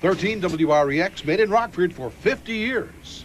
13 WREX made in Rockford for 50 years.